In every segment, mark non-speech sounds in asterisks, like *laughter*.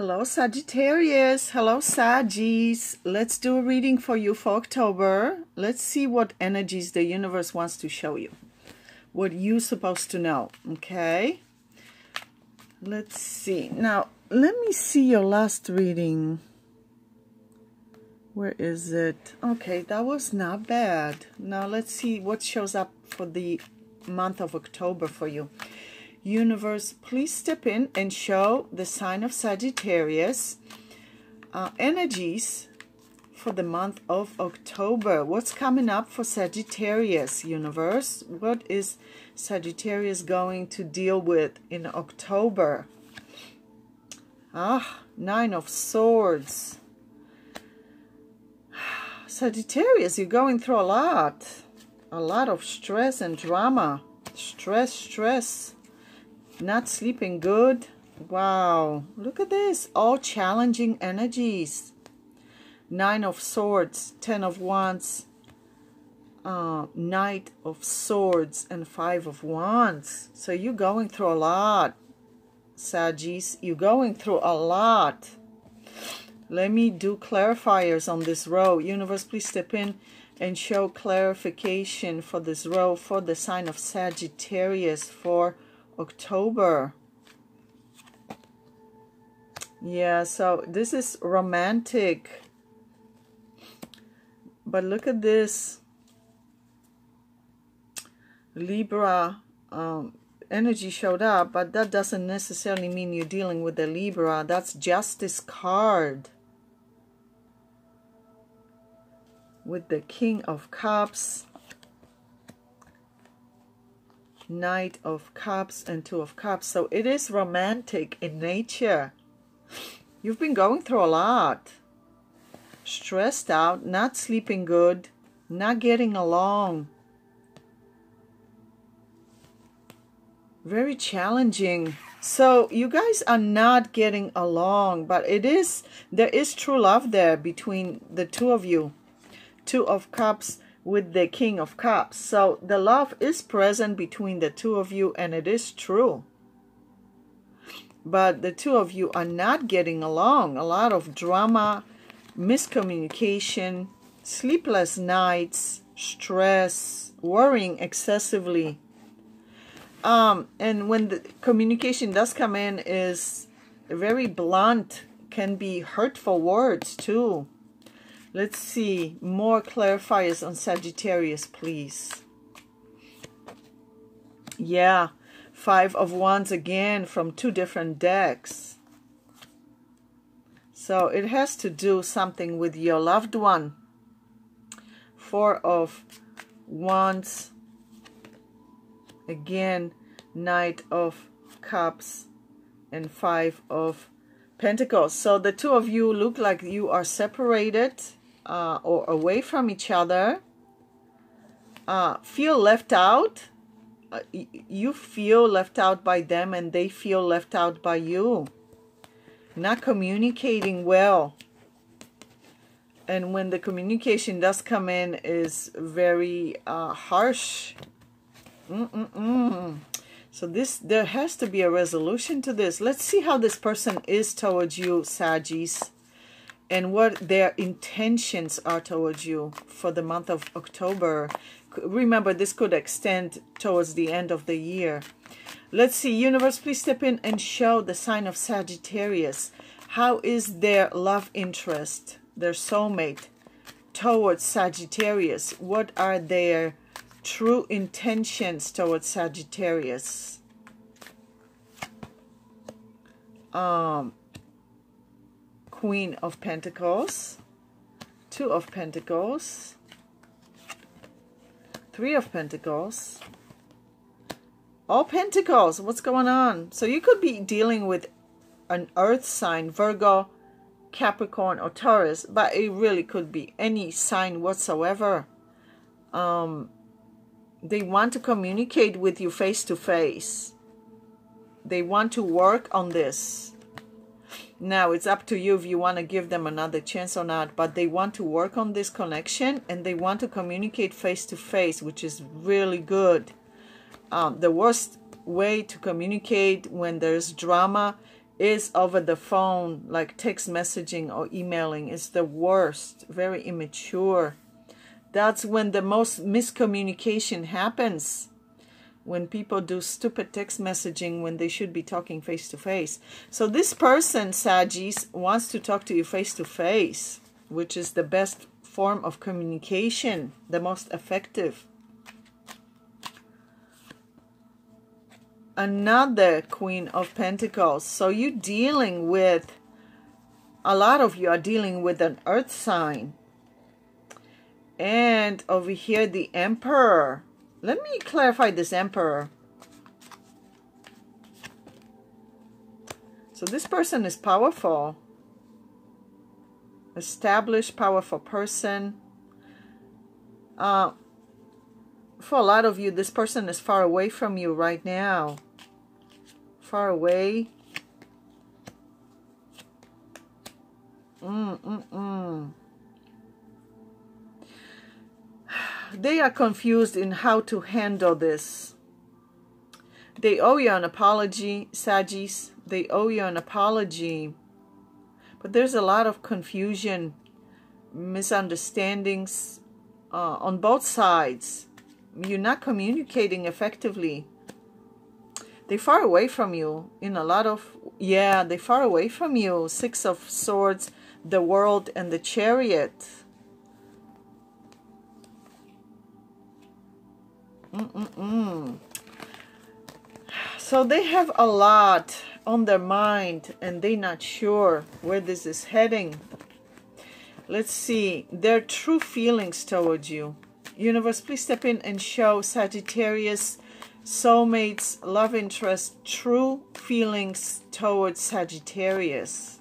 Hello, Sagittarius. Hello, Saggies. Let's do a reading for you for October. Let's see what energies the universe wants to show you. What you're supposed to know, okay? Let's see. Now, let me see your last reading. Where is it? Okay, that was not bad. Now, let's see what shows up for the month of October for you. Universe, please step in and show the sign of Sagittarius uh, energies for the month of October. What's coming up for Sagittarius, Universe? What is Sagittarius going to deal with in October? Ah, Nine of Swords. *sighs* Sagittarius, you're going through a lot. A lot of stress and drama. Stress, stress not sleeping good. Wow, look at this. All challenging energies. Nine of Swords, Ten of Wands, uh, Knight of Swords, and Five of Wands. So you're going through a lot, Sagis. You're going through a lot. Let me do clarifiers on this row. Universe, please step in and show clarification for this row for the sign of Sagittarius for October. Yeah, so this is romantic. But look at this. Libra um, energy showed up, but that doesn't necessarily mean you're dealing with the Libra. That's Justice card. With the King of Cups. Knight of Cups and Two of Cups. So it is romantic in nature. You've been going through a lot. Stressed out, not sleeping good, not getting along. Very challenging. So you guys are not getting along, but it is, there is true love there between the two of you. Two of Cups with the King of Cups. So the love is present between the two of you, and it is true. But the two of you are not getting along. A lot of drama, miscommunication, sleepless nights, stress, worrying excessively. Um, and when the communication does come in is very blunt, can be hurtful words too Let's see more clarifiers on Sagittarius, please. Yeah, Five of Wands again from two different decks. So it has to do something with your loved one. Four of Wands. Again, Knight of Cups and Five of Pentacles. So the two of you look like you are separated uh, or away from each other, uh, feel left out. Uh, you feel left out by them and they feel left out by you. Not communicating well. And when the communication does come in is very uh, harsh. Mm -mm -mm. So this there has to be a resolution to this. Let's see how this person is towards you, Sagis and what their intentions are towards you for the month of October. Remember, this could extend towards the end of the year. Let's see, universe, please step in and show the sign of Sagittarius. How is their love interest, their soulmate, towards Sagittarius? What are their true intentions towards Sagittarius? Um, Queen of Pentacles, Two of Pentacles, Three of Pentacles, all Pentacles. What's going on? So you could be dealing with an earth sign, Virgo, Capricorn, or Taurus, but it really could be any sign whatsoever. Um, they want to communicate with you face to face. They want to work on this. Now, it's up to you if you want to give them another chance or not, but they want to work on this connection and they want to communicate face to face, which is really good. Um, the worst way to communicate when there's drama is over the phone, like text messaging or emailing, is the worst, very immature. That's when the most miscommunication happens. When people do stupid text messaging when they should be talking face to face. So this person, Sagis, wants to talk to you face to face, which is the best form of communication, the most effective. another Queen of Pentacles. So you're dealing with, a lot of you are dealing with an earth sign. And over here, the Emperor. Let me clarify this Emperor. So this person is powerful. Established, powerful person. Uh, for a lot of you, this person is far away from you right now far away. Mm, They are confused in how to handle this. They owe you an apology, Sagis. They owe you an apology. But there's a lot of confusion, misunderstandings uh, on both sides. You're not communicating effectively They're far away from you in a lot of yeah they're far away from you six of swords the world and the chariot mm -mm -mm. so they have a lot on their mind and they're not sure where this is heading let's see their true feelings towards you universe please step in and show sagittarius soulmates, love interest, true feelings towards Sagittarius.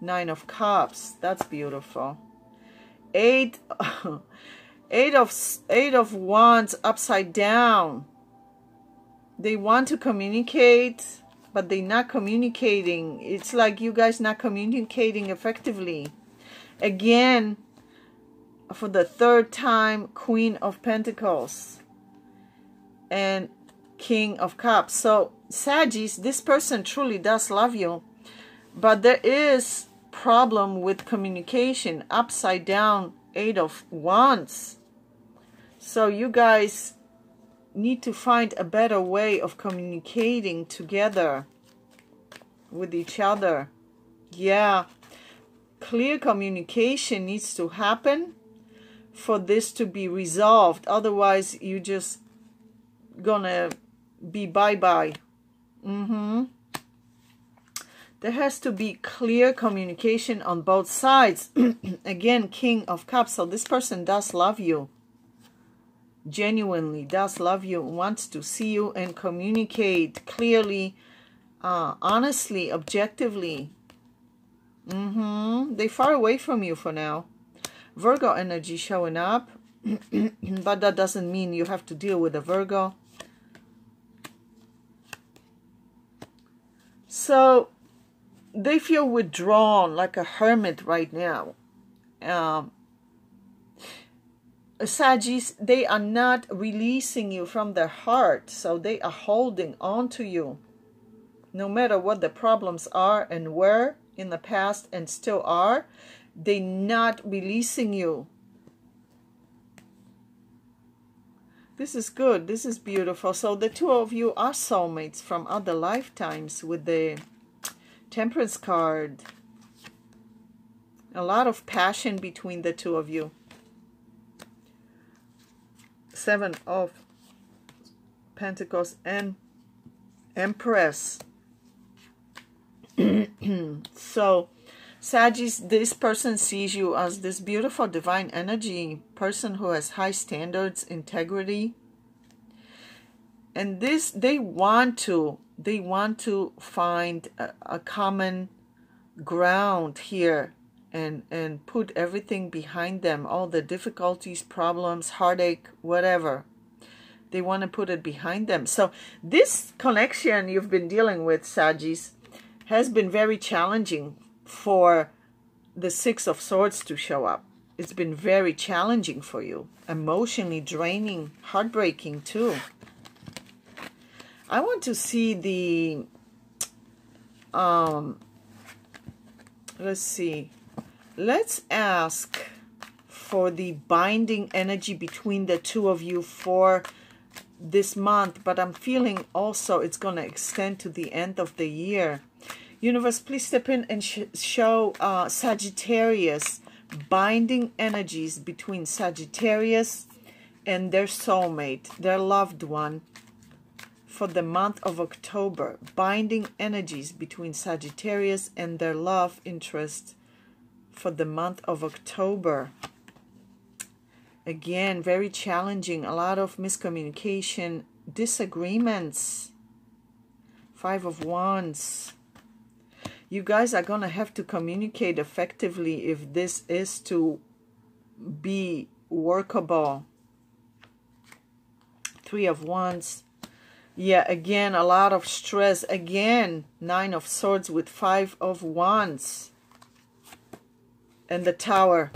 Nine of Cups, that's beautiful. Eight, *laughs* eight of eight of Wands upside down. They want to communicate, but they're not communicating. It's like you guys not communicating effectively. Again, for the third time, Queen of Pentacles and King of Cups. So, Sagittarius, this person truly does love you, but there is problem with communication. Upside down, Eight of Wands. So, you guys need to find a better way of communicating together with each other. Yeah, clear communication needs to happen for this to be resolved. Otherwise, you just gonna be bye-bye. Mm-hmm. There has to be clear communication on both sides. *clears throat* Again, King of Cups. So this person does love you. Genuinely does love you. Wants to see you and communicate clearly, uh, honestly, objectively. Mm-hmm. They far away from you for now. Virgo energy showing up. *clears throat* but that doesn't mean you have to deal with a Virgo. So they feel withdrawn like a hermit right now. Um, Sagis, they are not releasing you from their heart, so they are holding on to you. No matter what the problems are and were in the past and still are, they not releasing you. This is good. This is beautiful. So the two of you are soulmates from other lifetimes with the Temperance card. A lot of passion between the two of you. Seven of Pentacles and Empress. *clears throat* so, Sagittarius, this person sees you as this beautiful divine energy person who has high standards, integrity. And this, they want to, they want to find a, a common ground here and, and put everything behind them, all the difficulties, problems, heartache, whatever. They want to put it behind them. So this connection you've been dealing with, Sagittarius, has been very challenging for the Six of Swords to show up. It's been very challenging for you, emotionally draining, heartbreaking too. I want to see the um, let's see. Let's ask for the binding energy between the two of you for this month, but I'm feeling also it's going to extend to the end of the year. Universe, please step in and sh show uh, Sagittarius binding energies between Sagittarius and their soulmate, their loved one, for the month of October. Binding energies between Sagittarius and their love interest for the month of October. Again, very challenging. A lot of miscommunication, disagreements. Five of Wands. You guys are going to have to communicate effectively if this is to be workable. Three of Wands. Yeah, again, a lot of stress. Again, Nine of Swords with Five of Wands. And the Tower.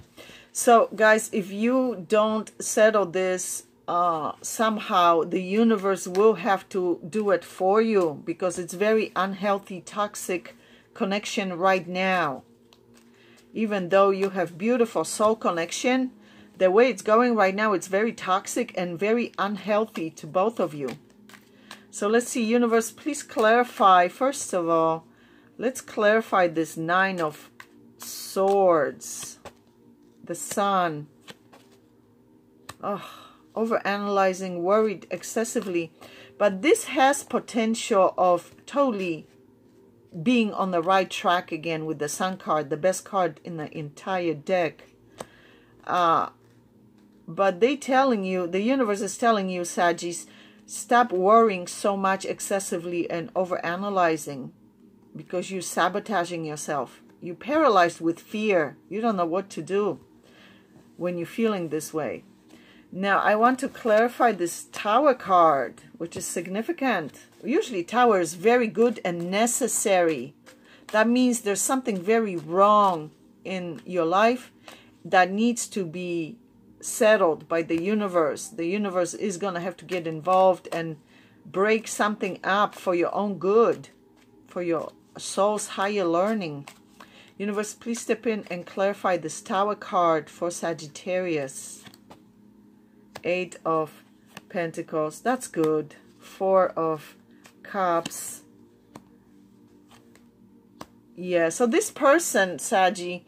So, guys, if you don't settle this, uh, somehow the universe will have to do it for you because it's very unhealthy, toxic connection right now. Even though you have beautiful soul connection, the way it's going right now, it's very toxic and very unhealthy to both of you. So let's see, universe, please clarify. First of all, let's clarify this nine of swords the sun. Oh, overanalyzing, worried excessively. But this has potential of totally being on the right track again with the sun card, the best card in the entire deck. Uh, but they telling you, the universe is telling you, Sagittarius, stop worrying so much excessively and overanalyzing because you're sabotaging yourself. You're paralyzed with fear. You don't know what to do when you're feeling this way. Now, I want to clarify this tower card, which is significant. Usually tower is very good and necessary. That means there's something very wrong in your life that needs to be settled by the universe. The universe is going to have to get involved and break something up for your own good, for your soul's higher learning. Universe, please step in and clarify this Tower card for Sagittarius. Eight of Pentacles. That's good. Four of Cups. Yeah, so this person, Saggy,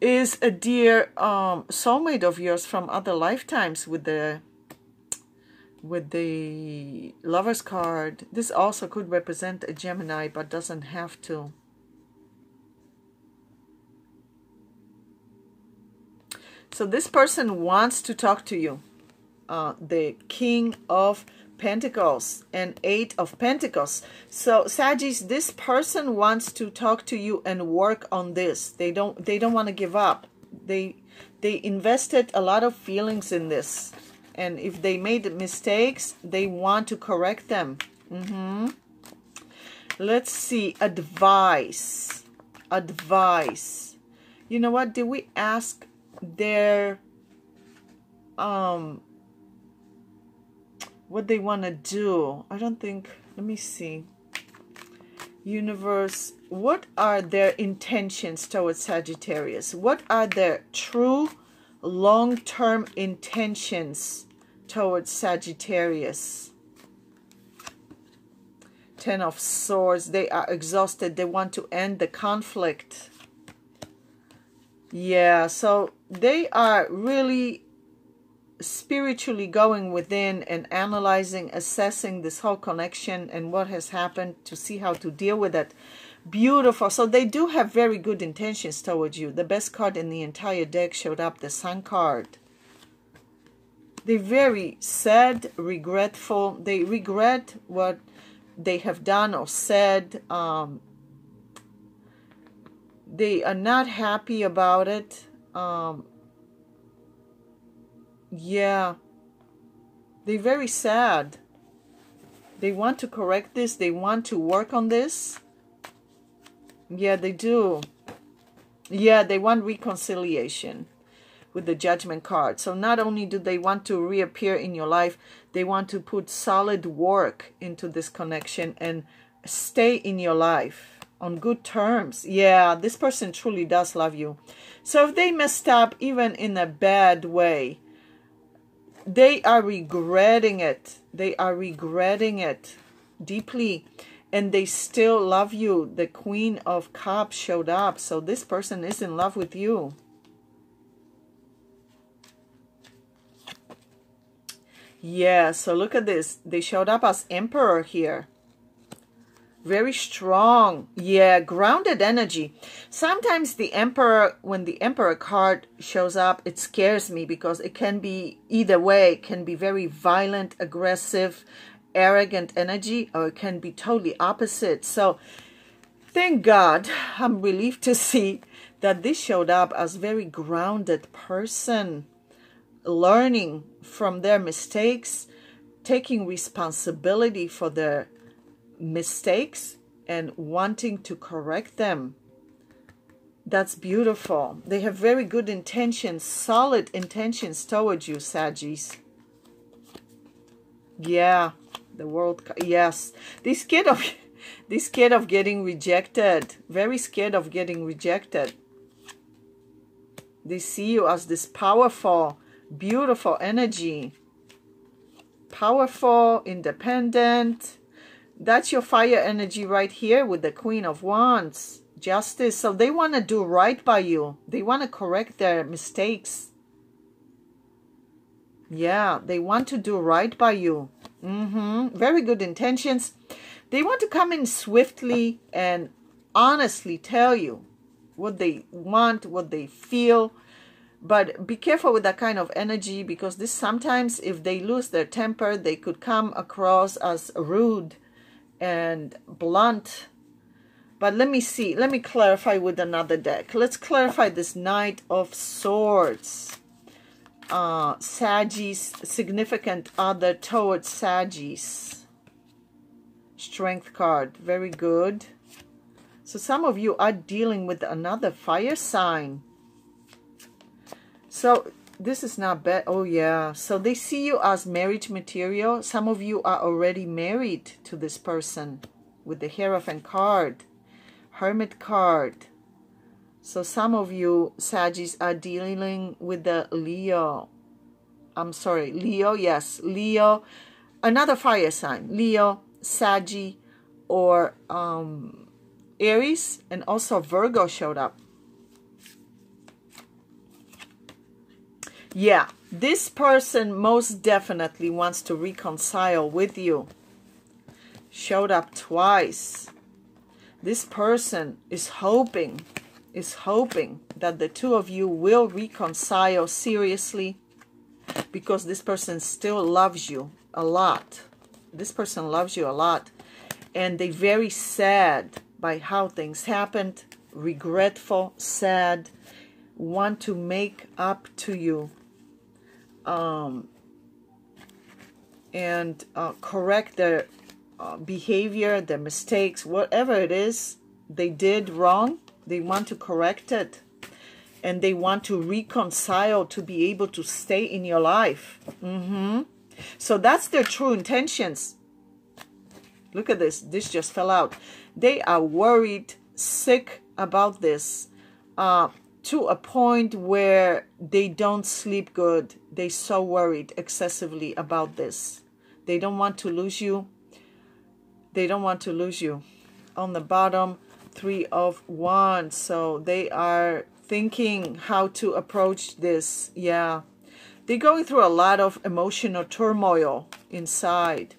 is a dear um, soulmate of yours from other lifetimes with the with the Lover's card. This also could represent a Gemini, but doesn't have to. So this person wants to talk to you. Uh, the King of Pentacles and Eight of Pentacles. So Sagittarius, this person wants to talk to you and work on this. They don't they don't want to give up. They they invested a lot of feelings in this. And if they made mistakes, they want to correct them. Mm -hmm. Let's see. Advice. Advice. You know what? Did we ask their um what they want to do. I don't think let me see. Universe, what are their intentions towards Sagittarius? What are their true long-term intentions towards Sagittarius? Ten of Swords, they are exhausted. They want to end the conflict. Yeah, so they are really spiritually going within and analyzing, assessing this whole connection and what has happened to see how to deal with it. Beautiful. So they do have very good intentions towards you. The best card in the entire deck showed up, the Sun card. They're very sad, regretful. They regret what they have done or said. Um, they are not happy about it. Um, yeah, they're very sad. They want to correct this. They want to work on this. Yeah, they do. Yeah, they want reconciliation with the judgment card. So not only do they want to reappear in your life, they want to put solid work into this connection and stay in your life on good terms. Yeah, this person truly does love you. So if they messed up even in a bad way, they are regretting it. They are regretting it deeply and they still love you. The Queen of Cups showed up. So this person is in love with you. Yeah, so look at this. They showed up as Emperor here. Very strong. Yeah, grounded energy. Sometimes the Emperor, when the Emperor card shows up, it scares me because it can be either way. It can be very violent, aggressive, arrogant energy, or it can be totally opposite. So thank God, *laughs* I'm relieved to see that this showed up as very grounded person learning from their mistakes, taking responsibility for their mistakes and wanting to correct them. That's beautiful. They have very good intentions, solid intentions towards you, Sagis. Yeah, the world, yes. They scared of, *laughs* they scared of getting rejected. Very scared of getting rejected. They see you as this powerful, beautiful energy. Powerful, independent. That's your fire energy right here with the Queen of Wands. Justice. So they want to do right by you. They want to correct their mistakes. Yeah, they want to do right by you. Mm -hmm. Very good intentions. They want to come in swiftly and honestly tell you what they want, what they feel, but be careful with that kind of energy because this sometimes if they lose their temper they could come across as rude and blunt. But let me see let me clarify with another deck. Let's clarify this knight of swords. Uh Sagis significant other towards Sagis strength card. Very good. So some of you are dealing with another fire sign. So this is not bad. Oh, yeah. So they see you as marriage material. Some of you are already married to this person with the Hierophant card, Hermit card. So some of you, Sagittarius, are dealing with the Leo. I'm sorry, Leo, yes, Leo. Another fire sign, Leo, Saggy, or um, Aries, and also Virgo showed up. Yeah, this person most definitely wants to reconcile with you. Showed up twice. This person is hoping, is hoping that the two of you will reconcile seriously because this person still loves you a lot. This person loves you a lot. And they very sad by how things happened, regretful, sad, want to make up to you um, and uh, correct their uh, behavior, their mistakes, whatever it is they did wrong, they want to correct it. And they want to reconcile to be able to stay in your life. Mm -hmm. So that's their true intentions. Look at this. This just fell out. They are worried, sick about this. Uh, to a point where they don't sleep good. They're so worried excessively about this. They don't want to lose you. They don't want to lose you. On the bottom, three of wands. So they are thinking how to approach this. Yeah. They're going through a lot of emotional turmoil inside.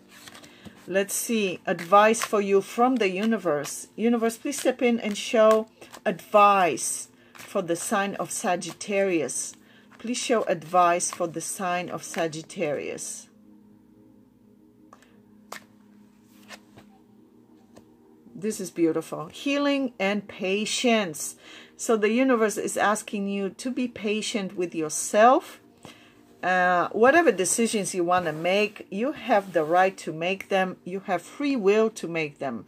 Let's see. Advice for you from the universe. Universe, please step in and show advice for the sign of Sagittarius. Please show advice for the sign of Sagittarius. This is beautiful. Healing and patience. So the universe is asking you to be patient with yourself. Uh, whatever decisions you want to make, you have the right to make them. You have free will to make them.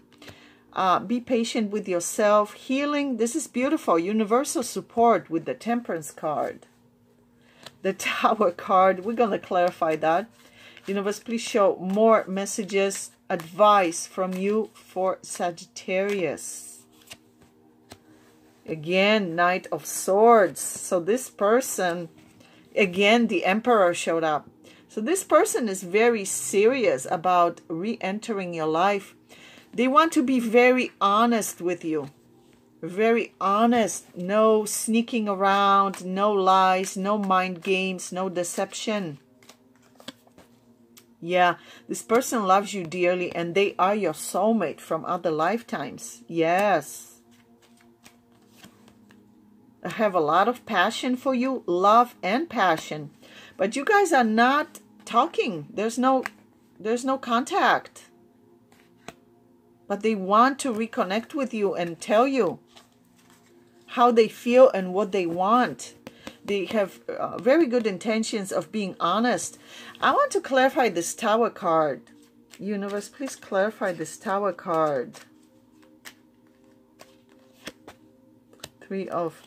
Uh, be patient with yourself. Healing, this is beautiful. Universal support with the temperance card. The *laughs* tower card, we're going to clarify that. Universe, please show more messages, advice from you for Sagittarius. Again, Knight of Swords. So this person, again, the Emperor showed up. So this person is very serious about re-entering your life. They want to be very honest with you. Very honest. No sneaking around, no lies, no mind games, no deception. Yeah, this person loves you dearly and they are your soulmate from other lifetimes. Yes. I have a lot of passion for you, love and passion. But you guys are not talking. There's no there's no contact. But they want to reconnect with you and tell you how they feel and what they want. They have uh, very good intentions of being honest. I want to clarify this tower card. Universe, please clarify this tower card. Three of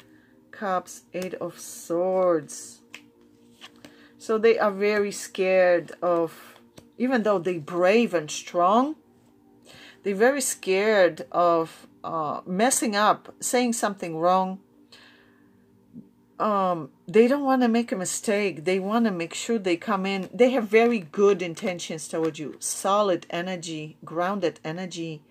Cups, Eight of Swords. So they are very scared of, even though they're brave and strong, they're very scared of uh, messing up, saying something wrong. Um, they don't want to make a mistake. They want to make sure they come in. They have very good intentions towards you. Solid energy, grounded energy.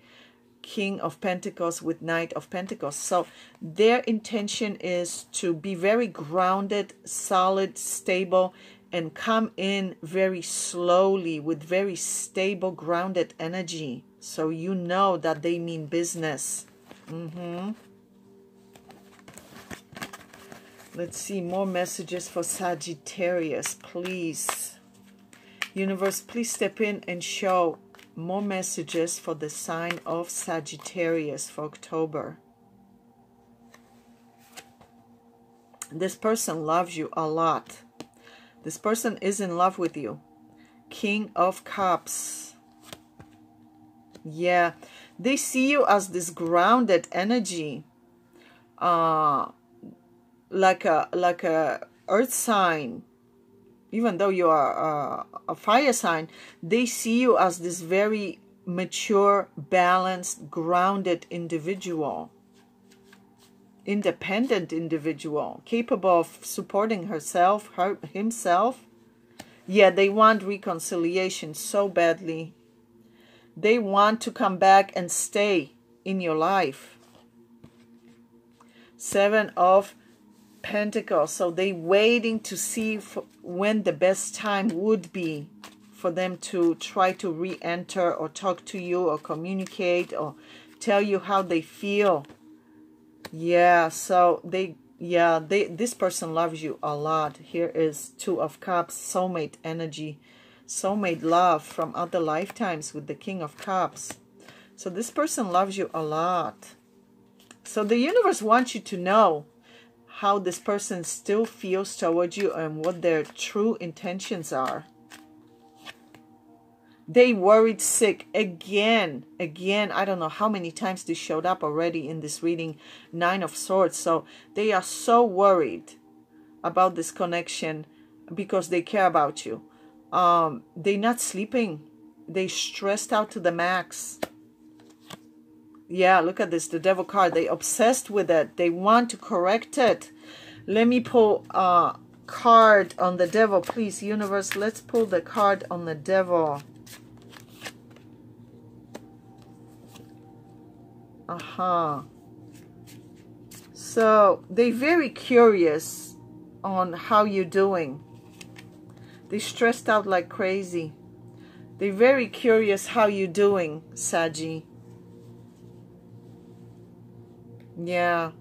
King of Pentacles with Knight of Pentacles. So their intention is to be very grounded, solid, stable, and come in very slowly with very stable, grounded energy. So you know that they mean business. Mm -hmm. Let's see more messages for Sagittarius, please. Universe, please step in and show more messages for the sign of Sagittarius for October. This person loves you a lot. This person is in love with you. King of Cups. Yeah, they see you as this grounded energy. Uh, like a like a earth sign even though you are uh, a fire sign, they see you as this very mature, balanced, grounded individual, independent individual, capable of supporting herself, her, himself. Yeah, they want reconciliation so badly. They want to come back and stay in your life. Seven of Pentacles. So they waiting to see when the best time would be for them to try to re-enter or talk to you or communicate or tell you how they feel. Yeah, so they yeah, they this person loves you a lot. Here is two of cups, soulmate energy, soulmate love from other lifetimes with the king of cups. So this person loves you a lot. So the universe wants you to know how this person still feels towards you and what their true intentions are. They worried sick again, again. I don't know how many times this showed up already in this reading, Nine of Swords. So they are so worried about this connection because they care about you. Um, they're not sleeping. They stressed out to the max. Yeah, look at this, the devil card. They obsessed with it. They want to correct it. Let me pull a card on the devil, please, universe. Let's pull the card on the devil. Aha. Uh -huh. So, they're very curious on how you're doing. They stressed out like crazy. They're very curious how you're doing, Saggy. Yeah.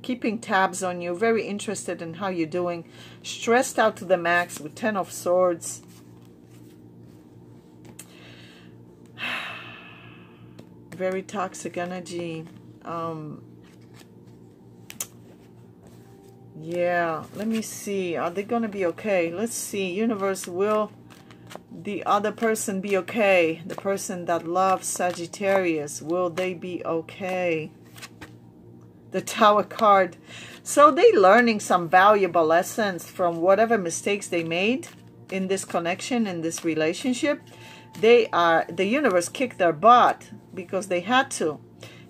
Keeping tabs on you. Very interested in how you're doing. Stressed out to the max with Ten of Swords. *sighs* Very toxic energy. Um, yeah, let me see. Are they going to be okay? Let's see. Universe, will the other person be okay? The person that loves Sagittarius, will they be okay? the tower card. So they learning some valuable lessons from whatever mistakes they made in this connection, in this relationship. They are, the universe kicked their butt because they had to.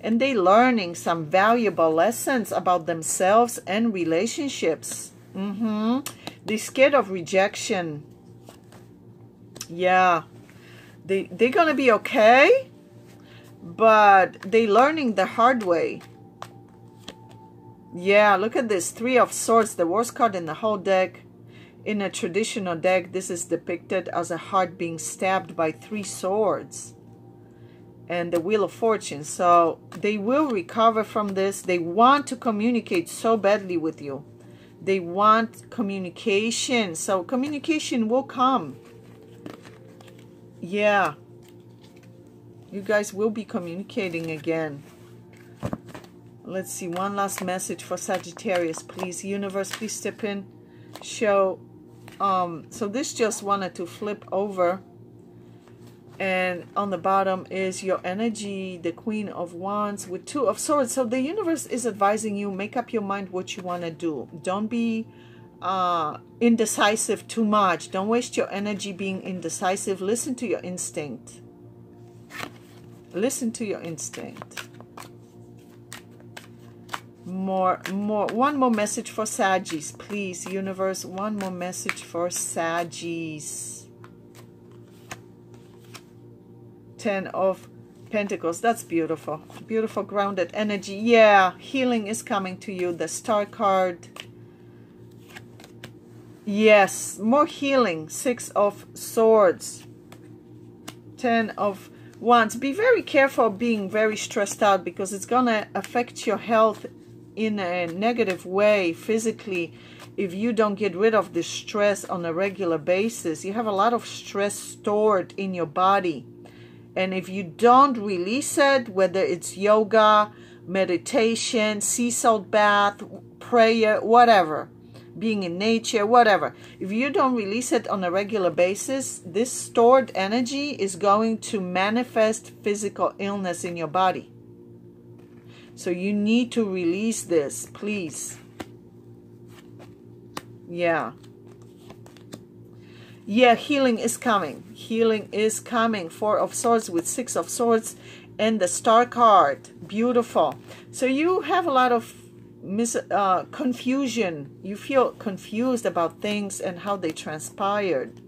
And they learning some valuable lessons about themselves and relationships. Mm-hmm. They're scared of rejection. Yeah. They, they're going to be okay, but they learning the hard way. Yeah, look at this. Three of Swords, the worst card in the whole deck. In a traditional deck, this is depicted as a heart being stabbed by three swords. And the Wheel of Fortune. So they will recover from this. They want to communicate so badly with you. They want communication. So communication will come. Yeah. You guys will be communicating again. Let's see. One last message for Sagittarius. Please, universe, please step in. Show. Um, so this just wanted to flip over. And on the bottom is your energy, the Queen of Wands with Two of Swords. So the universe is advising you, make up your mind what you want to do. Don't be uh, indecisive too much. Don't waste your energy being indecisive. Listen to your instinct. Listen to your instinct. More, more, one more message for Saggies, please, universe. One more message for Saggies. Ten of Pentacles. That's beautiful. Beautiful grounded energy. Yeah, healing is coming to you. The star card Yes, more healing. Six of Swords. Ten of Wands. Be very careful being very stressed out because it's going to affect your health in a negative way physically if you don't get rid of the stress on a regular basis. You have a lot of stress stored in your body. And if you don't release it, whether it's yoga, meditation, sea salt bath, prayer, whatever, being in nature, whatever. If you don't release it on a regular basis, this stored energy is going to manifest physical illness in your body. So you need to release this, please. Yeah. Yeah, healing is coming. Healing is coming. Four of Swords with Six of Swords and the Star card. Beautiful. So you have a lot of mis uh, confusion. You feel confused about things and how they transpired.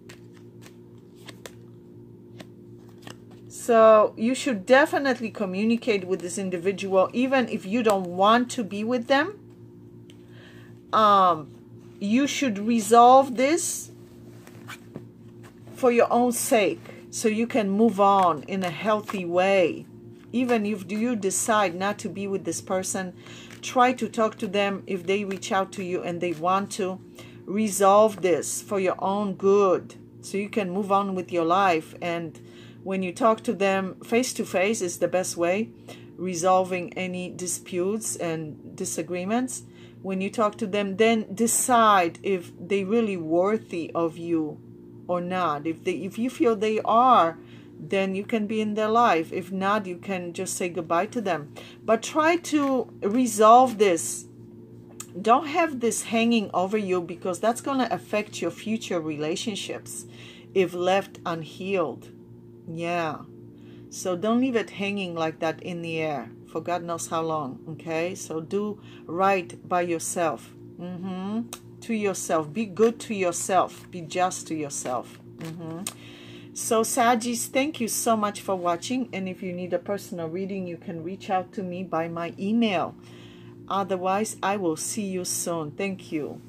So you should definitely communicate with this individual, even if you don't want to be with them. Um, you should resolve this for your own sake, so you can move on in a healthy way. Even if you decide not to be with this person, try to talk to them. If they reach out to you and they want to resolve this for your own good so you can move on with your life. And when you talk to them face to face is the best way resolving any disputes and disagreements. When you talk to them then decide if they really worthy of you or not if they if you feel they are then you can be in their life. If not, you can just say goodbye to them. But try to resolve this. Don't have this hanging over you because that's going to affect your future relationships if left unhealed. Yeah. So don't leave it hanging like that in the air for God knows how long. Okay. So do right by yourself. Mm-hmm. To yourself. Be good to yourself. Be just to yourself. Mm-hmm. So Sagis, thank you so much for watching. And if you need a personal reading, you can reach out to me by my email. Otherwise, I will see you soon. Thank you.